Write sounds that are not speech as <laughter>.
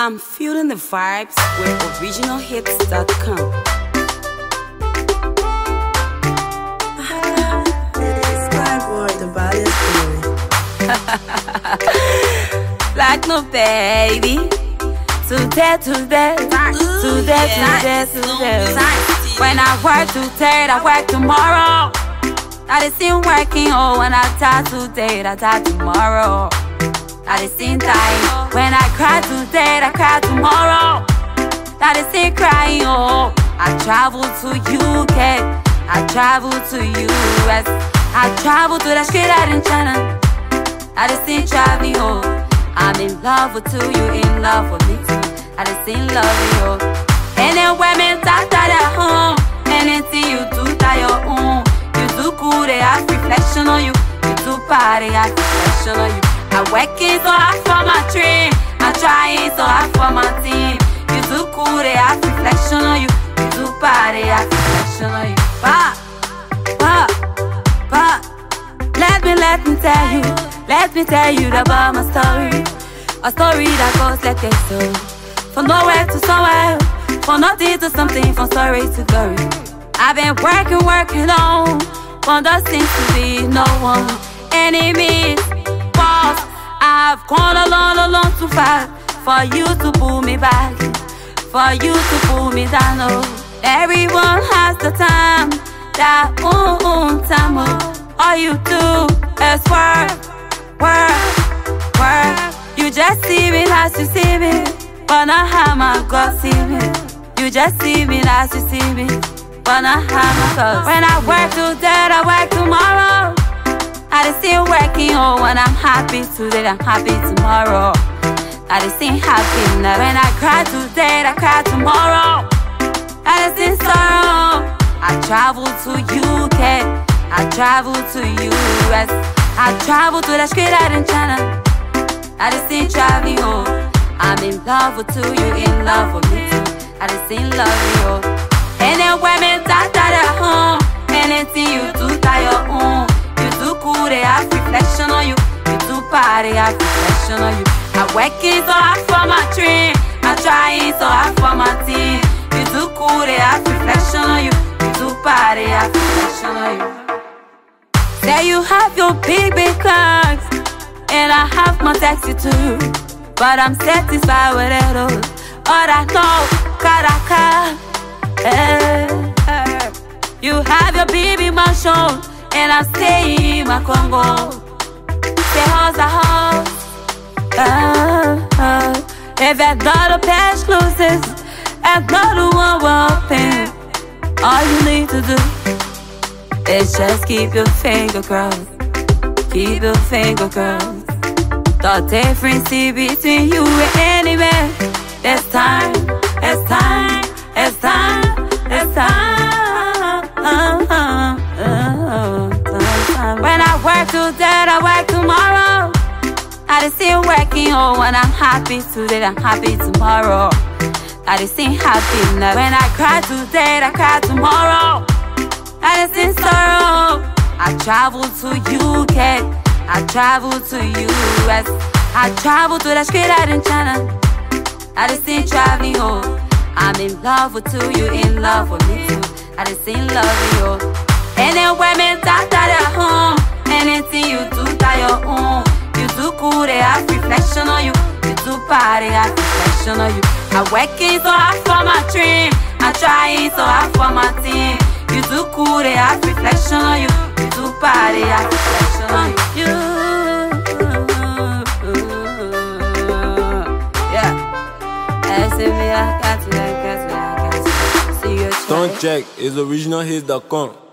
I'm feeling the vibes with originalhits.com. It's <laughs> my boy, the baddest boy. like no baby. Today, today, today, today, today. When I work today, I work tomorrow. I just ain't working, oh, when I die today, I die tomorrow. That is in time. When I cry today, I cry tomorrow. That is in crying, oh. I travel to UK. I travel to US. I travel to the street out in China. That is in traveling, oh. I'm in love with you, you in love with me too. That is in love with oh. you. And then women that at home. Anything you do, that your own. You do cool, they have reflection on you. You do party, have reflection on you. I working so hard for my dream. I trying so hard for my team. You too cool, they have reflection on you. You too bad, they have reflection on you. But, but, but, let me, let me tell you, let me tell you about my story. A story that goes like this, so from nowhere to somewhere, from nothing to something, from story to glory. I've been working, working on, there seems to be no one enemies. I've gone along, along too far for you to pull me back, for you to pull me down. Oh, everyone has the time, that own time. Oh, all you do is work, work, work. You just see me as you see me, but not how my God see me. You just see me as you see me, but not how my God. When I work today, I work tomorrow. I just still working on when I'm happy today, I'm happy tomorrow. I just ain't happy now. When I cry today, I cry tomorrow. I just in sorrow. I travel to UK, I travel to US, I travel to the street out in China. I just ain't traveling home. I'm in love with you, you in love with me too. I just ain't love you. And then women that at home. Anything you do, that your own they have reflection on you. You too party, have reflection on you. I'm working so hard for my dream. I'm trying so hard for my team. You too cool, they have reflection on you. You too party, have reflection on you. Say you have your big, big cars, and I have my taxi too. But I'm satisfied with it all. All I know, Caracas. Eh. You have your baby mansion and I stay in my Congo. Say house a house. Uh, uh. If I got a past closes, I got a one open. All you need to do is just keep your finger crossed. Keep your finger crossed. The difference between you and any man. It's time, it's time, it's time, it's time. Work today, I work tomorrow. I just ain't working, oh, when I'm happy today, I'm happy tomorrow. I just happy now. When I cry today, I cry tomorrow. I just ain't sorrow. I travel to UK, I travel to US, I travel to the street out in China. I just ain't traveling, oh. I'm in love with you, you in love with me too. I just ain't loving you. And then women that at home. Party, have reflection on you. I'm working so hard for my dream. I'm trying so hard for my team. You do cool, they have reflection on you. You do party, have reflection on you. Yeah. Stone check is originalhits.com.